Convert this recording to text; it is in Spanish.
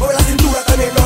Mueve la cintura también